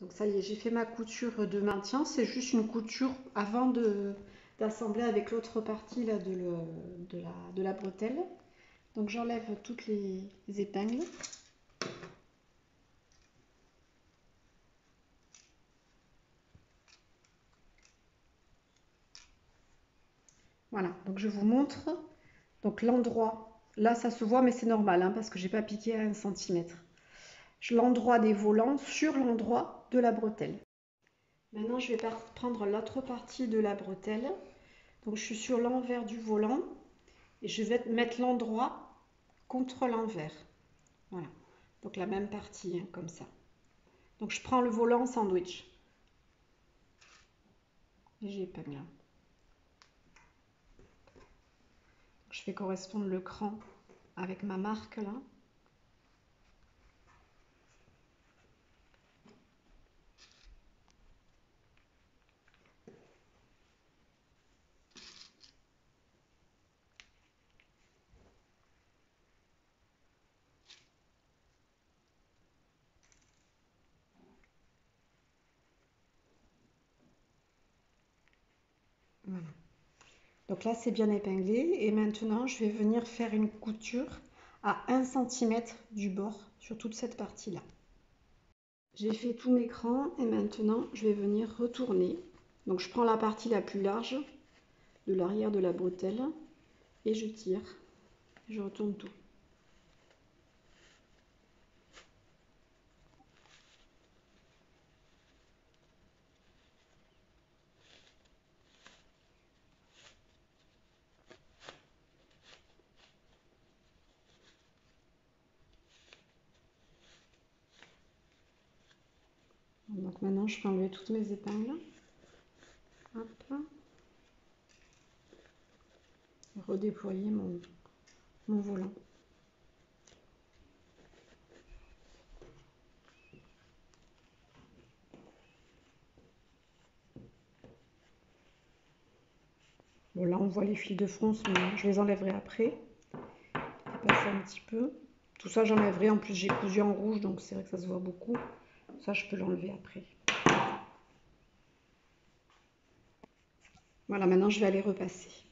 Donc ça y est, j'ai fait ma couture de maintien. C'est juste une couture avant d'assembler avec l'autre partie là, de, de, la, de, la, bretelle. Donc j'enlève toutes les épingles. Voilà, donc je vous montre. Donc l'endroit, là ça se voit mais c'est normal hein, parce que j'ai pas piqué à 1 cm l'endroit des volants sur l'endroit de la bretelle. Maintenant, je vais prendre l'autre partie de la bretelle. Donc, je suis sur l'envers du volant et je vais mettre l'endroit contre l'envers. Voilà. Donc, la même partie, hein, comme ça. Donc, je prends le volant sandwich. Et j'épingle. Je fais correspondre le cran avec ma marque là. Donc là, c'est bien épinglé. Et maintenant, je vais venir faire une couture à 1 cm du bord sur toute cette partie-là. J'ai fait tous mes crans et maintenant, je vais venir retourner. Donc, je prends la partie la plus large de l'arrière de la bretelle et je tire. Je retourne tout. Donc maintenant, je peux enlever toutes mes épingles. Hop. Redéployer mon, mon volant. Bon, là, on voit les fils de fronce, mais je les enlèverai après. Passer un petit peu. Tout ça, j'enlèverai. En plus, j'ai cousu en rouge, donc c'est vrai que ça se voit beaucoup. Ça, je peux l'enlever après. Voilà, maintenant, je vais aller repasser.